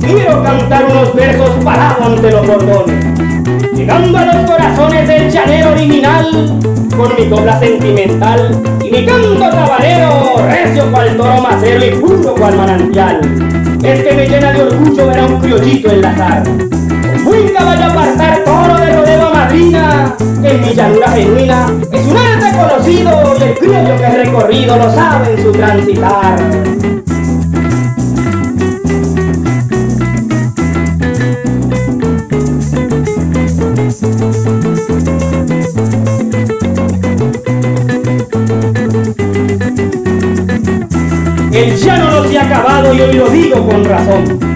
Quiero cantar unos versos parados ante los bordones, llegando a los corazones del llanero original, con mi cobla sentimental y mi canto tabanero, recio cual toro macero y puro cual manantial. Es que me llena de orgullo ver a un criollito enlazar, con buen caballo apartar toro de rodeo a madrina, que en mi llanura genuina es un arte conocido y el criollo que he recorrido lo sabe en su transitar. El llano no se ha acabado y hoy lo digo con razón.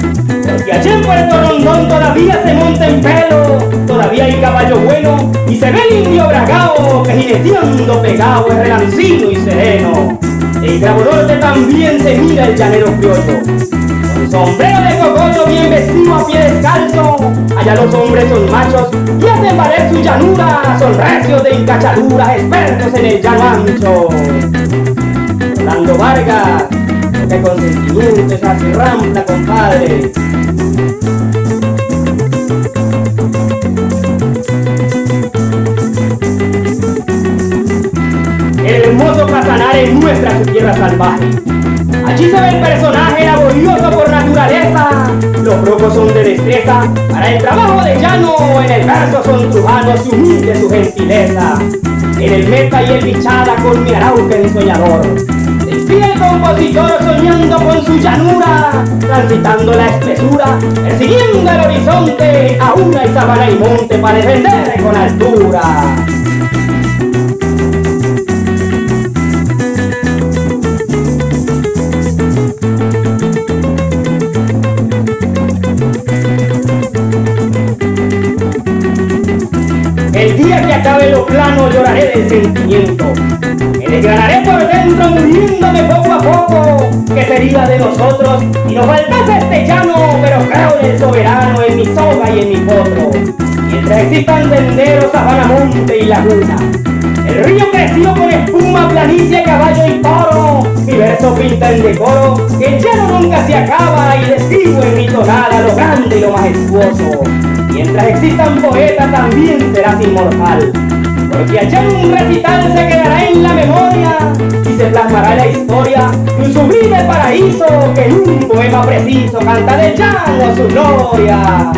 Porque allá en Puerto Rondón todavía se monta en pelo, todavía hay caballo bueno y se ve el indio bragao que jineteando pegado es relancino y sereno. El Norte también se mira el llanero criollo. Con sombrero de cogollo bien vestido a pie descalzo, allá los hombres son machos y hacen valer su llanura, son recios de encachaduras, expertos en el llano ancho. Orlando Vargas, que consentimiento esa rampla, compadre. El hermoso Casanares muestra su tierra salvaje. Allí se ve el personaje laborioso por naturaleza. Los brocos son de destreza. Para el trabajo de llano, en el verso son trujanos y humilde su gentileza. En el meta y el bichada con mi arauca ensoñador. Soñando con su llanura, transitando la espesura, persiguiendo el horizonte, a una y sabana y monte para defender con altura. El día que acabe lo plano lloraré del sentimiento. Me declararé por dentro muriéndome poco a poco. Que sería de nosotros si nos faltase este llano? Pero creo en el soberano, en mi soga y en mi potro. Mientras existan senderos, monte y laguna. El río creció con espuma, planicie, caballo y toro. Mi verso pinta en decoro, que el llano nunca se acaba y describo en mi tonada lo grande y lo majestuoso. Mientras existan poetas también serás inmortal. Porque allá en un recital que en un poema preciso canta de llano su gloria.